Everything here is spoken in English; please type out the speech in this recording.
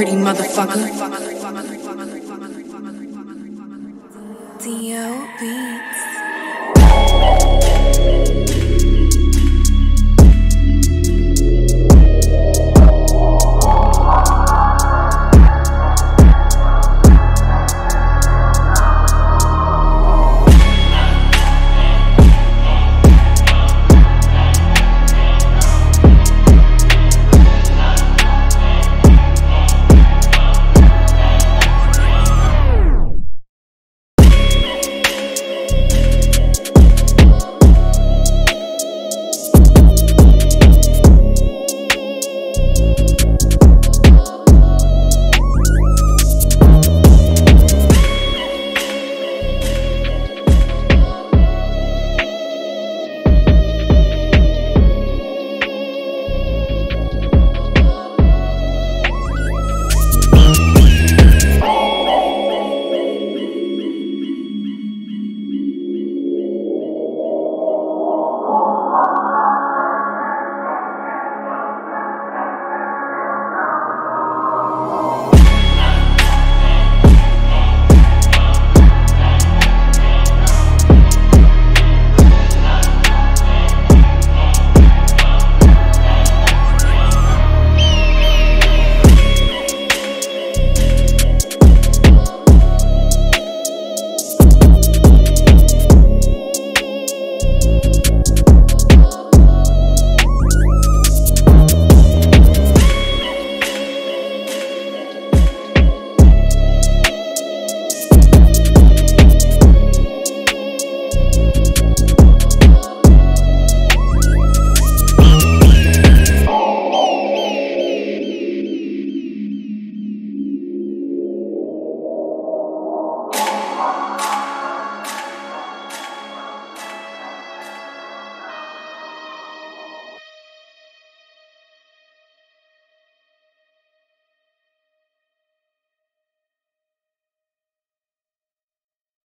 pretty motherfucker. D.O. Beats.